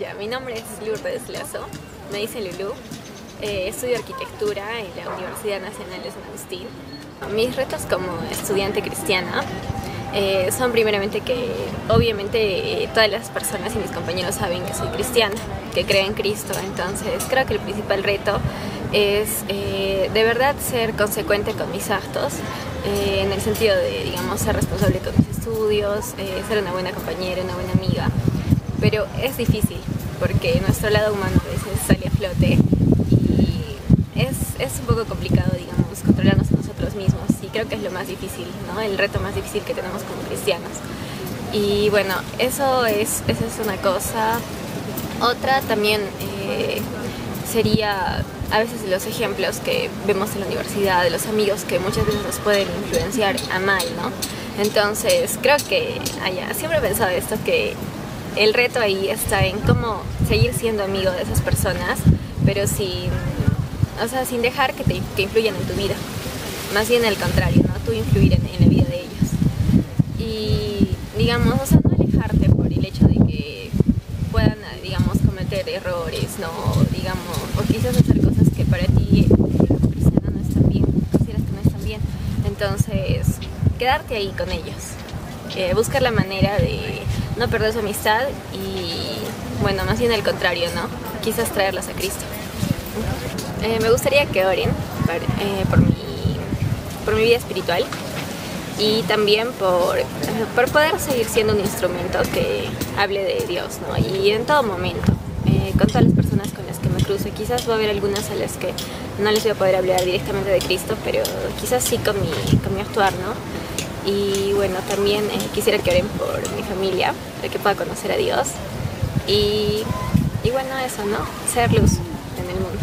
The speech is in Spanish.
Ya, mi nombre es Lourdes Lazo, me dice Lulu. Eh, estudio arquitectura en la Universidad Nacional de San Agustín. Mis retos como estudiante cristiana eh, son primeramente que obviamente eh, todas las personas y mis compañeros saben que soy cristiana, que creo en Cristo, entonces creo que el principal reto es de verdad ser consecuente con mis actos, en el sentido de, digamos, ser responsable con mis estudios, ser una buena compañera, una buena amiga pero es difícil porque nuestro lado humano a veces sale a flote y es, es un poco complicado, digamos, controlarnos a nosotros mismos y creo que es lo más difícil, ¿no? El reto más difícil que tenemos como cristianos. Y bueno, eso es, eso es una cosa. Otra también eh, sería a veces los ejemplos que vemos en la universidad, de los amigos que muchas veces nos pueden influenciar a mal, ¿no? Entonces, creo que, allá, siempre he pensado esto, que el reto ahí está en cómo seguir siendo amigo de esas personas, pero sin, o sea, sin dejar que te que influyan en tu vida. Más bien el contrario, ¿no? Tú influir en, la vida de ellos. Y, digamos, o sea, no alejarte por el hecho de que puedan, digamos, cometer errores, ¿no? Digamos, o quizás hacer cosas que para ti no están bien, consideras que no están bien. Entonces, quedarte ahí con ellos. Eh, buscar la manera de no perder su amistad y, bueno, más bien al contrario, ¿no? Quizás traerlas a Cristo. Eh, me gustaría que oren eh, por, mi, por mi vida espiritual y también por, por poder seguir siendo un instrumento que hable de Dios, ¿no? Y en todo momento, eh, con todas las personas con las que me cruce. Quizás va a haber algunas a las que no les voy a poder hablar directamente de Cristo, pero quizás sí con mi, con mi actuar, ¿no? Y bueno, también eh, quisiera que oren por mi familia, para que pueda conocer a Dios. Y, y bueno, eso, ¿no? Ser luz en el mundo.